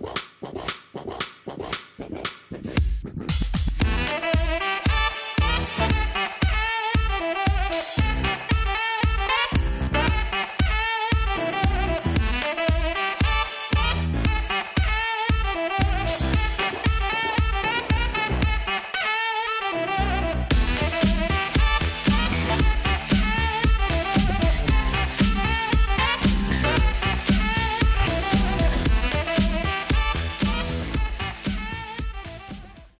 Well,